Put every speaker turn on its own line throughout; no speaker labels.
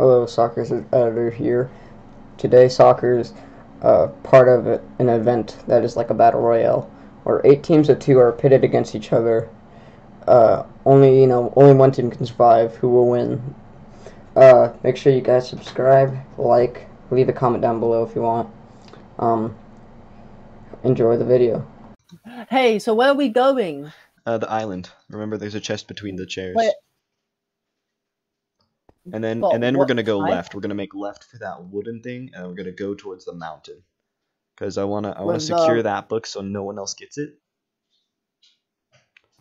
Hello, Soccer's editor here. Today, Soccer's uh, part of an event that is like a battle royale, where eight teams of two are pitted against each other. Uh, only you know, only one team can survive. Who will win? Uh, make sure you guys subscribe, like, leave a comment down below if you want. Um, enjoy the video.
Hey, so where are we going?
Uh, the island. Remember, there's a chest between the chairs.
Wait.
And then,
But
and then we're gonna go left. We're gonna make left for that wooden thing, and we're gonna go towards the mountain. Cause I wanna, I wanna
When
secure
the-
that book so no one else gets it.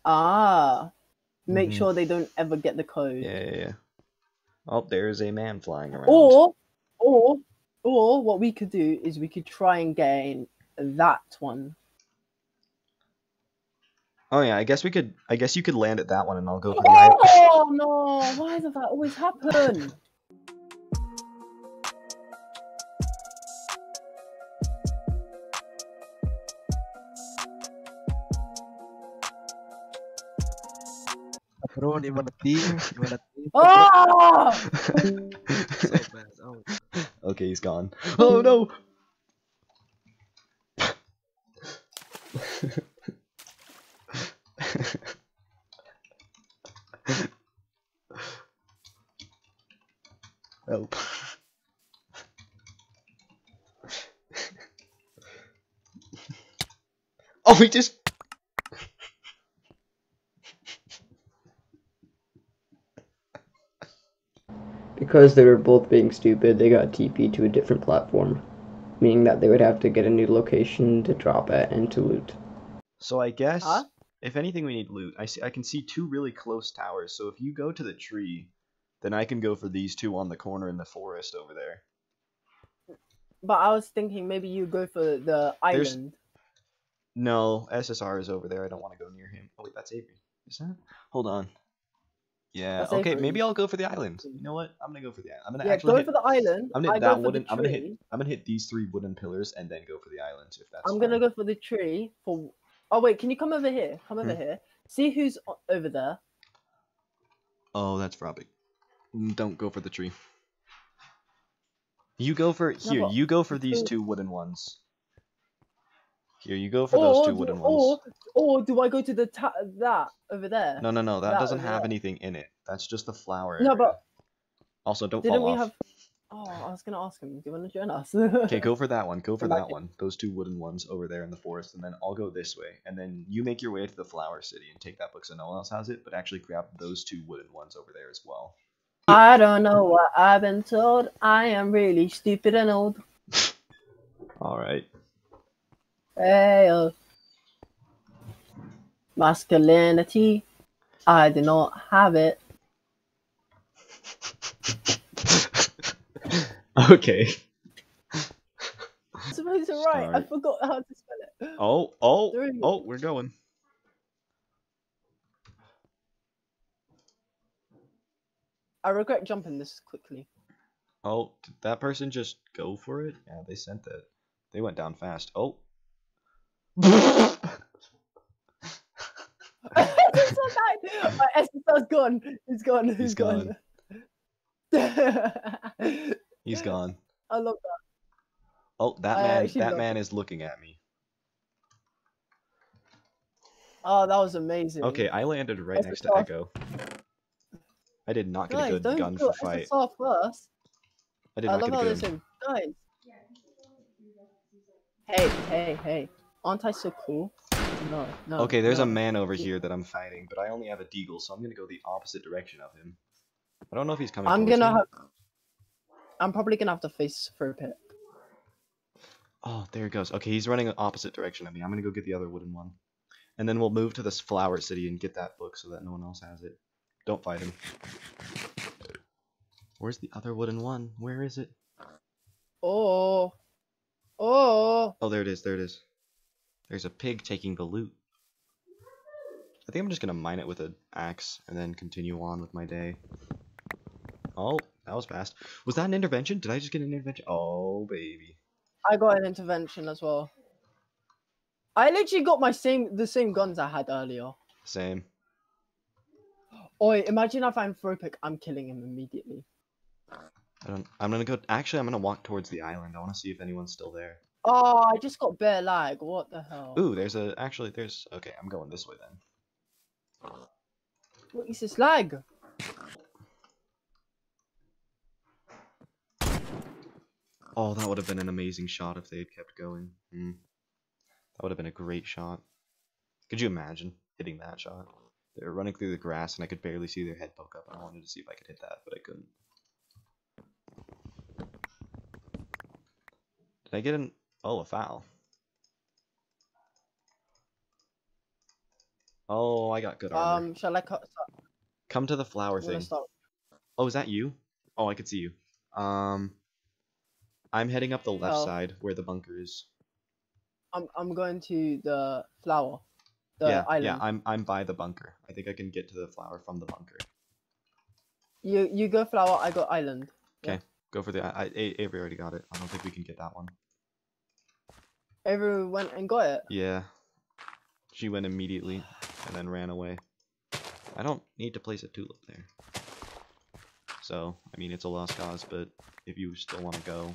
Ah, make
Mhm.
sure they don't ever get the code.
Yeah, yeah, yeah. Oh, there's a man flying around.
Or, or, or what we could do is we could try and gain that one.
Oh yeah, I guess we could. I guess you could land at that one, and I'll go for the island.
Oh no! Why does that always happen?
Bro, di mana tim? Di mana tim?
Oh!
So bad. Oh,
okay, he's gone. Oh, oh no! oh, we just.
Because they were both being stupid, they got TP to a different platform, meaning that they would have to get a new location to drop at and to loot.
So I guess
Huh?
if anything, we need loot. I see. I can see two really close towers. So if you go to the tree, then I can go for these two on the corner in the forest over there.
But I was thinking maybe you go for the
There's-
island.
No, SSR is over there. I don't want to go near him. Oh wait, that's Avery. Is that? Hold on. Yeah.
That's
okay,
Avery.
maybe I'll go for the island. You know what? I'm gonna go for the island. I'm gonna
Yeah,
actually
go
hit,
for the island.
I'm gonna hit
go
that wooden. I'm gonna hit. I'm gonna hit these three wooden pillars and then go for the island if that's.
I'm gonna go for the tree for. Oh wait, can you come over here? Come over
Hmm.
here. See who's over there.
Oh, that's Robbie. Mm, Don't go for the tree. You go for here. you go for these two wooden ones. Here, you go for those
Or
two
do-
wooden ones.
Or, or do I go to the ta- that over there?
No, no, no. That
that
doesn't have
there.
anything in it. That's just the flower.
No,
area.
but
also don't
didn't
fall
we
off.
have? Oh, I was gonna ask him. Do you want to join us?
Okay, go for that one. Go for that one. Those two wooden ones over there in the forest, and then I'll go this way, and then you make your way to the flower city and take that book so no one else has it, but actually grab those two wooden ones over there as well.
I don't know what I've been told. I am really stupid and old.
All right.
Hey, uh, masculinity. I do not have it.
okay.
I'm supposed to write. I forgot how to spell it.
Oh, oh,
Three.
oh, we're going.
I regret jumping this quickly.
Oh, did that person just go for it? Yeah, they sent that. They went down fast. Oh.
It's so bad. My SSR's gone. He's gone. He's
He's
gone.
He's gone.
I love that.
Oh, that
I
man, that man is looking at me.
Oh, that was amazing.
Okay, I landed right next to Echo. I did not get
Guys,
a good gun for fight.
SSR first.
I did
I
not
love
get
how
a good.
guys. Hey, hey, hey! Aren't I so cool? No, no.
Okay, there's
no.
a man over here that I'm fighting, but I only have a deagle, so I'm gonna go the opposite direction of him. I don't know if he's coming.
I'm gonna have. I'm probably gonna have to face for a pit.
Oh, there he goes. Okay, he's running the opposite direction of me. I'm gonna go get the other wooden one, and then we'll move to this flower city and get that book so that no one else has it. Don't fight him. Where's the other wooden one? Where is it?
Oh, oh!
Oh, there it is. There it is. There's a pig taking the loot. I think I'm just gonna mine it with an axe and then continue on with my day. Oh, that was fast. Was that an intervention? Did I just get an intervention? Oh, baby.
I got an intervention as well. I literally got my same the same guns I had earlier.
Same.
Oi, imagine if I find Thropic, I'm killing him immediately.
I don't. I'm gonna go. Actually, I'm gonna walk towards the island. I want to see if anyone's still there.
Oh, I just got bare lag. What the hell?
Ooh, there's a. Actually, there's. Okay, I'm going this way then.
What is this lag?
Oh, that would have been an amazing shot if they had kept going. Hmm. That would have been a great shot. Could you imagine hitting that shot? They were running through the grass and I could barely see their head poke up and I wanted to see if I could hit that, but I couldn't. Did I get an... Oh, a FAL. Oh, I got good armor.
Um, shall I?
Come to the flower
I'm
thing. Oh, is that you? Oh, I could see you. Um, I'm heading up the left
Oh.
side where the bunker is.
I'm I'm going to the flower. The
yeah,
island.
yeah, I'm I'm by the bunker. I think I can get to the flower from the bunker.
You you go flower. I go island.
Okay, go for the. I, I Avery already got it. I don't think we can get that one.
Everyone went and got it.
Yeah, she went immediately and then ran away. I don't need to place a tulip there. So I mean, it's a lost cause, but if you still want to go,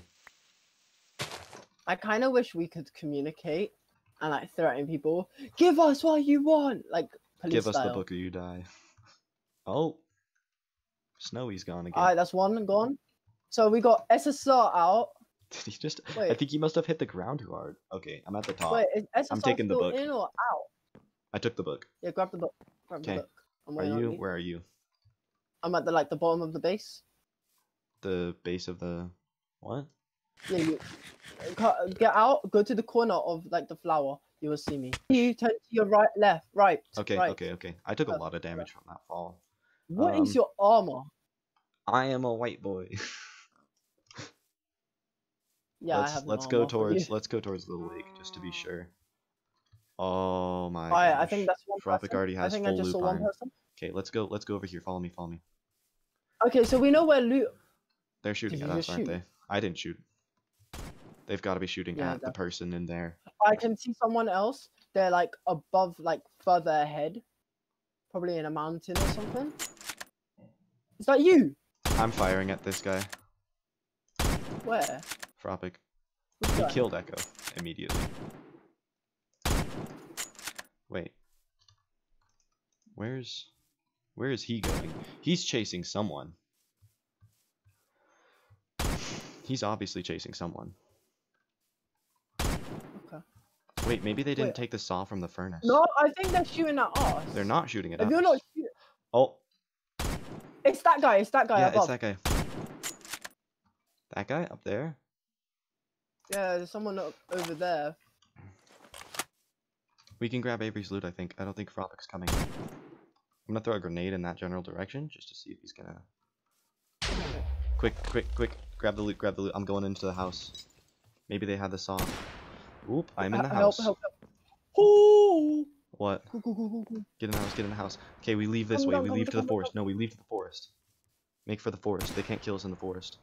I kind of wish we could communicate and like threaten people. Give us what you want, like police
give us
style.
the book or you die. Oh, Snowy's gone again.
Alright, that's one gone. So we got SSR out.
Did he just? I think he must have hit the ground too hard. Okay, I'm at the top.
Wait, is SSR
I'm taking the book.
in or out?
I took the book.
Yeah, grab the book. Grab the
'Kay.
book. I'm
Are you? Where are you?
I'm at the like the bottom of the base.
The base of the what?
Yeah, you get out. Go to the corner of like the flower. You will see me. You turn to your right, left, right.
Okay,
right.
okay, okay. I took a lot of damage from that fall.
What is
Um,
your armor?
I am a white boy.
Yeah,
let's
I
let's go towards let's go towards the lake just to be sure. Oh my.
Alright, I
gosh.
think that's one
Tropic
person.
already
I
has
think
full
I just saw one person.
Okay, let's go. Let's go over here. Follow me. Follow me.
Okay, so we know where loot.
They're shooting
Did
at us, aren't they? I didn't shoot. They've got to be shooting
Yeah,
at the person in there.
I can see someone else. They're like above, like further ahead, probably in a mountain or something. Is that you?
I'm firing at this guy,
Where? Which
He killed Echo immediately. Wait. Where's where is he going? He's chasing someone. He's obviously chasing someone.
Okay.
Wait, maybe they didn't
Wait.
take the saw from the furnace.
No, I think they're shooting at us.
They're not shooting at
If
us.
you're not,
Oh,
it's that guy. It's that guy
yeah,
above.
it's that guy. That guy up there?
Yeah, there's someone up over there.
We can grab Avery's loot, I think. I don't think Frolic's coming. I'm gonna throw a grenade in that general direction just to see if he's gonna. Quick, quick, quick! Grab the loot, grab the loot. I'm going into the house. Maybe they have the saw. Oop, I'm in the house.
Help! Help! Help! Oh!
What?
Go, go, go, go, go.
Get in the house, get in the house. Okay, we leave this
Come
way.
down,
We leave
down,
to the
come down,
forest. No, we leave to the forest. Make for the forest. They can't kill us in the forest.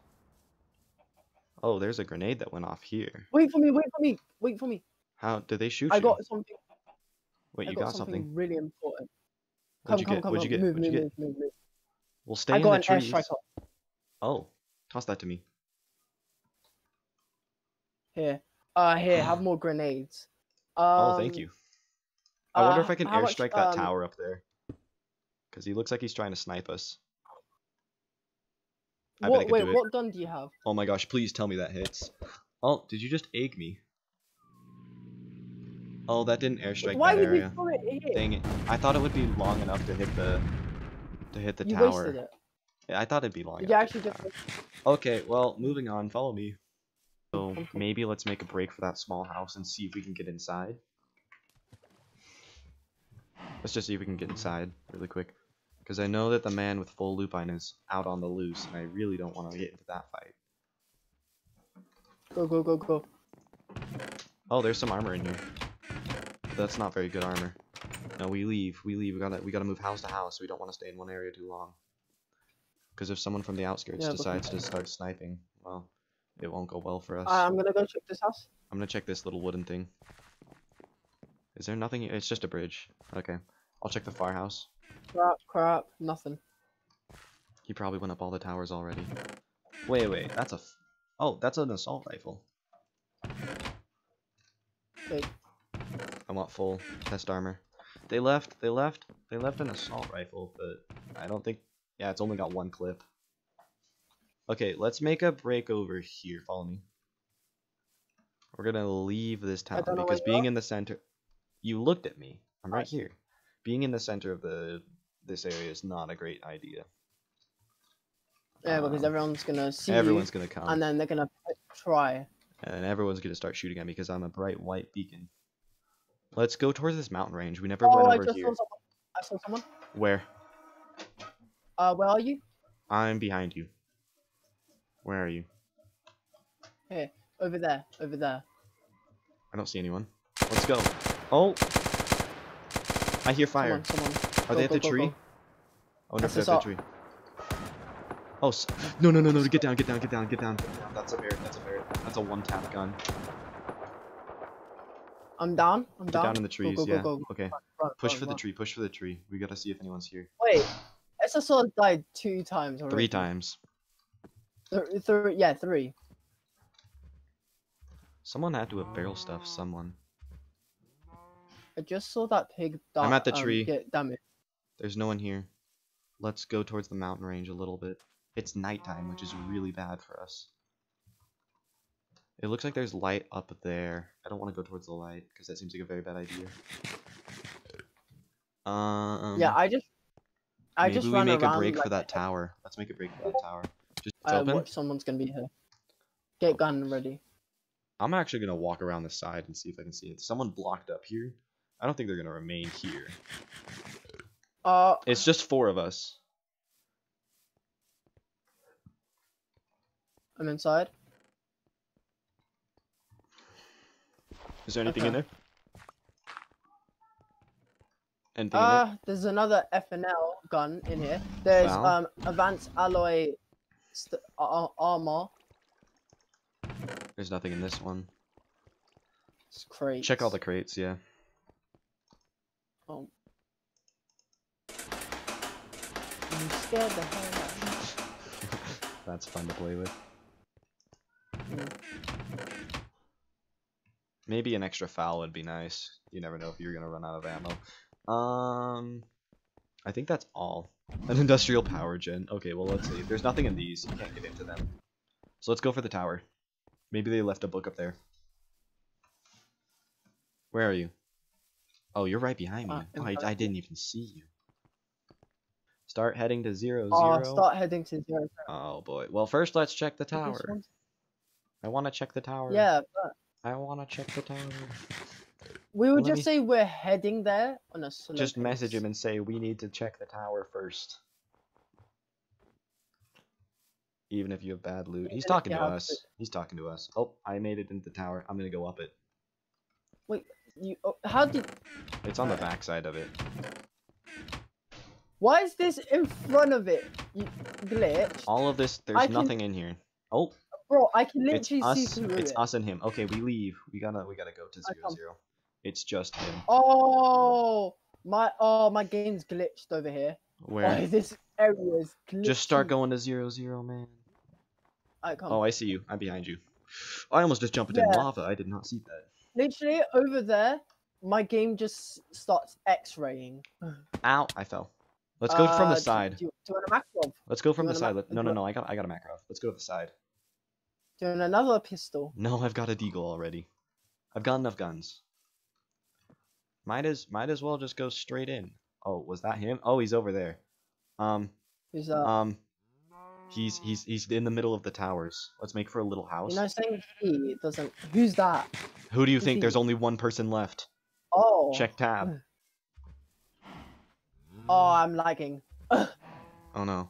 Oh, there's a grenade that went off here.
Wait for me! Wait for me! Wait for me!
How did they shoot
I
you?
got something.
Wait,
I
you
got,
got
something,
something.
really important.
What'd
Come,
you
come,
get?
come,
What'd you get?
Move,
What'd
move,
you get?
move, move, move.
We'll stay
I
in
got
the
an
trees.
airstrike up
Oh, toss that to me.
here. Uh, here, have more grenades. Um,
oh, thank you. I wonder if
uh,
I can
how much,
airstrike that
um,
tower up there. Because he looks like he's trying to snipe us. I
What? Wait, what gun do you have?
Oh my gosh, please tell me that hits. Oh, did you just egg me? Oh, that didn't airstrike
Why
that
would you throw it?
Dang it. I thought it would be long enough to hit the to hit the
you
tower.
wasted it.
Yeah, I thought it'd be long to
actually just.
Okay, well, moving on, follow me. So maybe let's make a break for that small house and see if we can get inside. Let's just see if we can get inside really quick. Because I know that the man with full lupine is out on the loose, and I really don't want to get into that fight.
Go, go, go, go.
Oh, there's some armor in here. That's not very good armor. No, we leave. We leave. We gotta we gotta move house to house. We don't want to stay in one area too long. Because if someone from the outskirts
Yeah,
decides to start sniping, well, it won't go well for us.
Uh, I'm gonna go check this house.
I'm gonna check this little wooden thing. Is there nothing? It's just a bridge. Okay. I'll check the farmhouse.
Crap, crap, nothing.
He probably went up all the towers already. Wait, wait, that's a. F- oh, that's an assault rifle.
Wait.
I want full test armor. They left. They left. They left an assault rifle, but I don't think. Yeah, it's only got one clip. Okay, let's make a break over here. Follow me. We're gonna leave this town because being
are.
in the center. You looked at me. I'm right
Right.
here. Being in the center of the this area is not a great idea.
Yeah, because
Um,
everyone's gonna see
Everyone's
you,
gonna come,
and then they're gonna try.
and then everyone's gonna start shooting at me because I'm a bright white beacon. Let's go towards this mountain range. We never
Oh,
went
I
over here.
saw someone. I saw someone.
Where?
Uh, where are you?
I'm behind you. Where are you?
Here, over there, over there.
I don't see anyone. Let's go. Oh! I hear fire.
Someone, someone.
Are
Go,
they at
go,
the
go,
tree? wonder oh,
if
they're at
the
tree. Oh, no, no, no, no, get down, get down, get down, get down. That's a bear, that's a bear. That's a one tap gun.
I'm down. I'm down.
Get
down.
in the trees,
go, go,
yeah.
Go, go,
Okay.
Run,
Push
run,
for the tree, push for the tree. We gotta see if anyone's here.
Wait, SSR died two times already.
Three times.
Th- three, yeah, three.
Someone had to have barrel stuff someone.
I just saw that pig die.
I'm at the
um,
tree.
Get damaged.
There's no one here. Let's go towards the mountain range a little bit. It's nighttime, which is really bad for us. It looks like there's light up there. I don't want to go towards the light because that seems like a very bad idea. Um,
yeah, I just, I
maybe
just
we make a break
like,
for that tower. Let's make a break for that tower. Just
I
open.
someone's gonna be here. Get gun ready.
I'm actually gonna walk around the side and see if I can see it. Someone blocked up here. I don't think they're gonna remain here.
Uh,
It's just four of us.
I'm inside.
Is there anything in there? Anything in
Uh, there's another FNL gun in here. There's
Found.
um advanced alloy st- ar- armor.
There's nothing in this one.
It's crates.
Check all the crates, yeah.
I'm scared the hell out.
That's fun to play with. Maybe an extra FAL would be nice. You never know if you're gonna run out of ammo. Um, I think that's all. An industrial power gen. Okay, well let's see. There's nothing in these. You can't get into them. So let's go for the tower. Maybe they left a book up there. Where are you? Oh, you're right behind me.
Uh,
Oh, I, I didn't even see you. Start heading to zero
Oh,
zero.
start heading to zero.
Oh boy. Well, first let's check the tower. I want to check the tower.
Yeah, but
I want to check the tower.
we would
Let
just
me-
say we're heading there on a slow
Just message him and say we need to check the tower first. Even if you have bad loot. He's
Even
talking to us.
to-
He's talking to us. Oh, I made it into the tower. I'm gonna go up it.
You, oh, how did?
It's on the back side of it.
Why is this in front of it? You glitch,
All of this, there's
can-
nothing in here. Oh,
bro. I can
it's
literally see
us.
through
It's
it.
us and him. Okay, we leave. We gotta, we gotta go to zero zero. It's just him.
Oh my! Oh my game's glitched over here.
Where?
Oh, this area is glitched.
Just start going to zero zero, man.
I come.
Oh, I see you. I'm behind you. I almost just jumped in lava. I did not see that.
Literally over there, my game just starts X-raying.
Ow! I fell. Let's go from
Uh,
the side.
Do, you- do you want a Makarov?
Let's go from the side. No, no, no. I got, I got a macro. Let's go to the side.
Do you want another pistol?
No, I've got a deagle already. I've got enough guns. Might as, might as well just go straight in. Oh, was that him? Oh, he's over there. Um,
Who's that?
um, he's, he's, he's in the middle of the towers. Let's make for a little house.
you know, saying he it doesn't. Who's that?
Who do you think?
he?
There's only one person left.
Oh.
Check tab.
Oh, I'm lagging.
Oh no.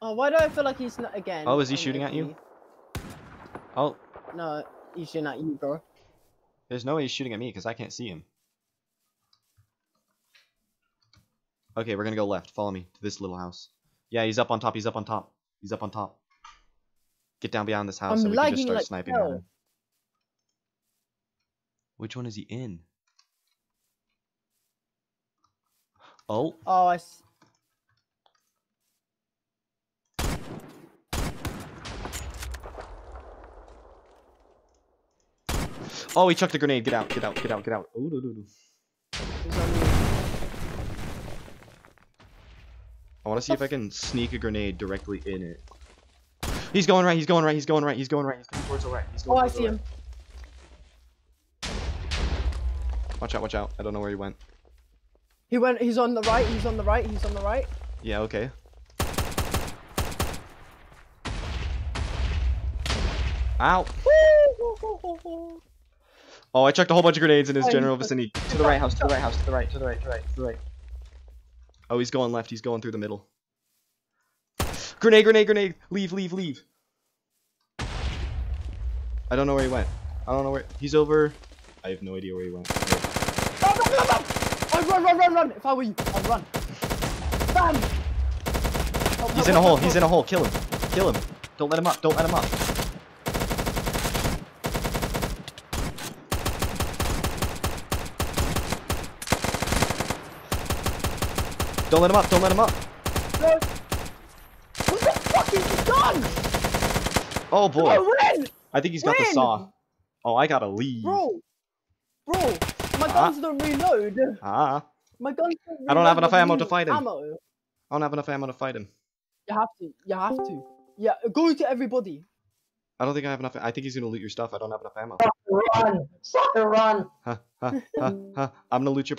Oh, why do I feel like he's not again?
Oh, is he shooting at you? Oh,
No, he's shooting at you, bro.
there's no way he's shooting at me because I can't see him. Okay, we're gonna go left. Follow me to this little house. Yeah, he's up on top. He's up on top. He's up on top. Get down behind this house
I'm
so we can just start
like
sniping him. Which one is he in? Oh.
Oh, I.
oh, he chucked a grenade. Get out, get out, get out, get out. Ooh,
ooh, ooh.
I want to see if I can sneak a grenade directly in it. He's going right, he's going right, he's going right, he's going right, he's going towards the right. He's
Oh,
going
I
towards
see him.
right. Watch out, watch out. I don't know where he went.
He went. He's on the right. He's on the right. He's on the right.
Yeah, okay. Ow. Oh, I chucked a whole bunch of grenades in his
Oh,
general vicinity. To the right house, to the right house, to the right, to the right, to the right, to the right. Oh, he's going left. He's going through the middle. Grenade, grenade, grenade. Leave, leave, leave. I don't know where he went. I don't know where. He's over. I have no idea where he went.
Run, run, run, run! Oh, run, run, run, run! If I were you, I'd run. Bam! Help,
He's
help,
in a
help,
hole. He's in a hole. Kill him. Kill him. Don't let him up. Don't let him up. Don't let him up. Don't let him up.
No. What the fuck is he done?
Oh boy.
Bro, win!
I think he's got the saw. Oh, I gotta leave.
Bro! Bro! My
Ah.
guns don't reload!
Ah.
My guns don't reload
I don't have enough ammo to fight him.
Ammo.
I don't have enough ammo to fight him.
You have to. You have to. Yeah, go to everybody.
I don't think I have enough. I think he's gonna loot your stuff. I don't have enough ammo.
Run! Soccer, run!
Huh, huh, huh, huh. I'm gonna loot your.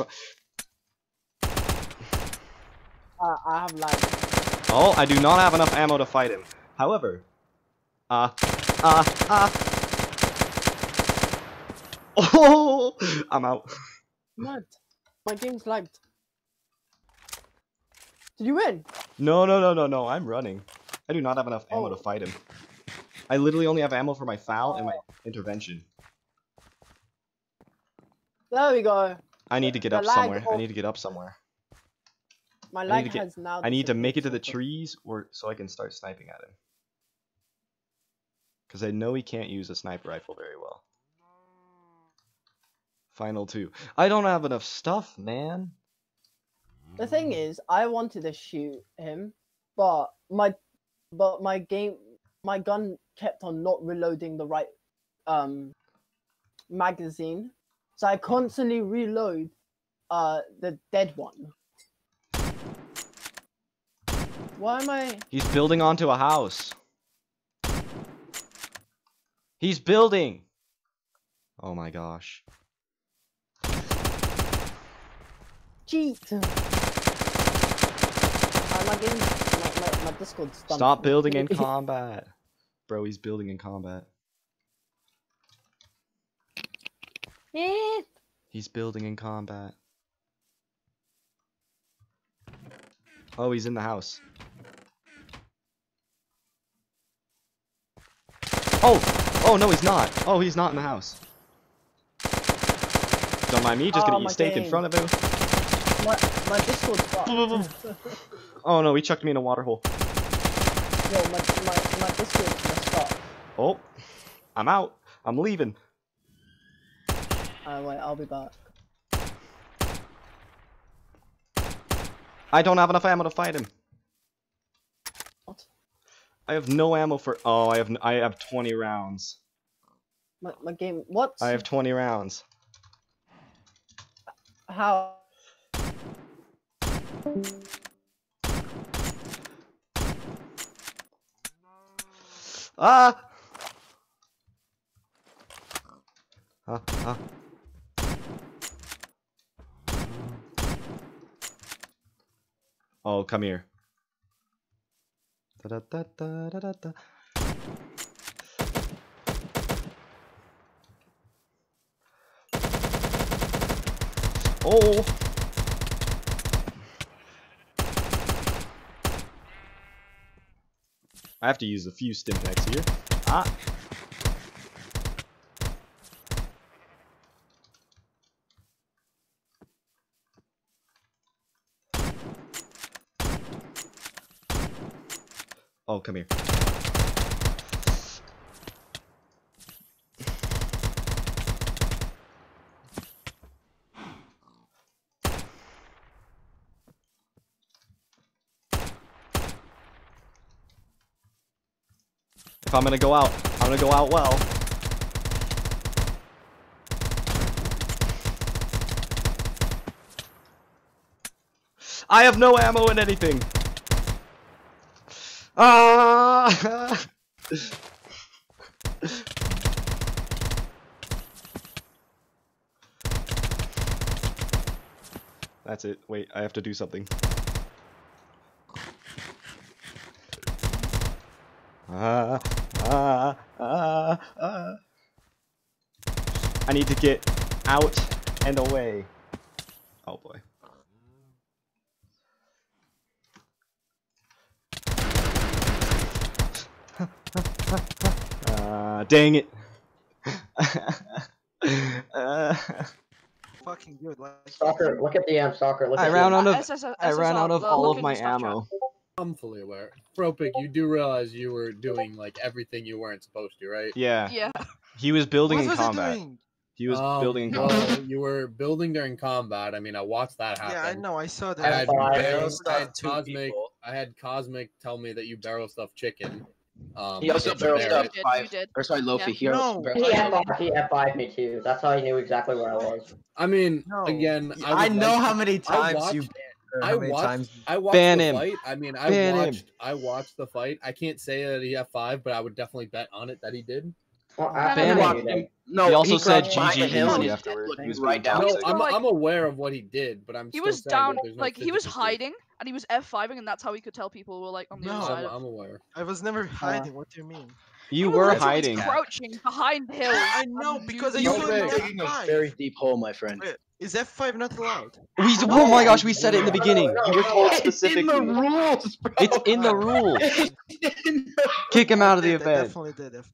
Uh, I have like.
oh, I do not have enough ammo to fight him. However, uh, uh, uh. Oh, I'm out.
Mad. My game's lagged. Did you win?
No, no, no, no, no. I'm running. I do not have enough ammo to
Oh.
fight him. I literally only have ammo for my FAL and my intervention.
There we go.
I need to get
The
up somewhere. I need to get up somewhere.
My
get-
has now.
I need to make it to the trees or so I can start sniping at him. Because I know he can't use a sniper rifle very well. Final two. I don't have enough stuff, man.
The thing is, I wanted to shoot him, but my, but my game, my gun kept on not reloading the right, um, magazine, so I constantly reload, uh, the dead one. Why am I?
He's building onto a house. He's building. Oh my gosh.
cheat. My my, my, my Discord's done.
Stop building in combat. Bro, he's building in combat.
Eh.
He's building in combat. Oh, he's in the house. Oh! Oh, no, he's not. Oh, he's not in the house. Don't mind me, just
Oh,
gonna eat
my
steak in front of him.
My, my Discord's fucked.
Oh no, he chucked me in a water hole.
Yo, my, my, my Discord's messed up.
Oh, I'm out. I'm leaving.
Wait, I'll be back.
I don't have enough ammo to fight him.
What?
I have no ammo for. Oh, I have. n- I have 20 rounds.
My, my game, what?
I have 20 rounds.
How?
Ah! Huh? Huh? Oh, come here. Da da da. Oh! I have to use a few stimpaks here. Ah! Oh, come here. If I'm gonna go out, I'm gonna go out well. I have no ammo in anything. Ah! That's it. Wait, I have to do something. Ah, ah, ah, ah. I need to get out and away. Oh boy. Ah, dang it. Uh,
Fucking good. Like,
Soccer, look at the amp. Soccer, look
I
at
ran
the
out of
SSL,
I ran out of
uh,
all of my ammo.
I'm fully aware. Propic, you do realize you were doing like everything you weren't supposed to, right?
Yeah,
Yeah.
he was building
what
in
was
combat.
doing?
He was
Um,
building in
well,
combat.
you were building during combat. I mean, I watched that happen.
Yeah, I know. I saw
I
that.
had,
F5,
I
barrel
had,
stuff
I had
two
Cosmic.
people.
I had Cosmic tell me that you barrel stuff chicken. Um,
He also
with
barrel
Barrett.
stuffed
You did,
five.
did.
Or sorry, Lofi.
Yeah.
He
No.
barrel
He
stuffed
F5, he F5 me too. That's how he knew exactly where I was.
I mean,
No.
again, I,
I know
like
how many times you.
watched-
or
I
how
watched-
times
I watched
Ban
the
him.
fight. I mean, I
Ban him.
watched. I watched the fight. I can't say that he F5, but I would definitely bet on it that he did.
Well,
Ban
after
him.
he
Watch him. No,
He also said
crouched behind
GG
the hill and
easy
his head
afterward.
looked
He was
right down.
No. I'm,
like-
I'm aware of what he did, but I'm.
He was
saying
down,
no
like he was
physical proof.
hiding, and he was F5ing, and that's how he could tell people were like on the
No.
other side.
I'm,
of-
I'm aware.
I was never uh, hiding. What do you mean?
You
were
were
literally
hiding.
crouching behind hills.
I know because I
you
You
were
him
were digging a
F5.
very deep hole, my friend.
Is F5 not allowed?
We, oh my gosh, we said it in the
No,
beginning.
no,
You were told
it's
specifically.
It's in the rules, bro.
It's in the rule.
It's in the-
Kick him out of the
I did, I
event.
definitely did F5.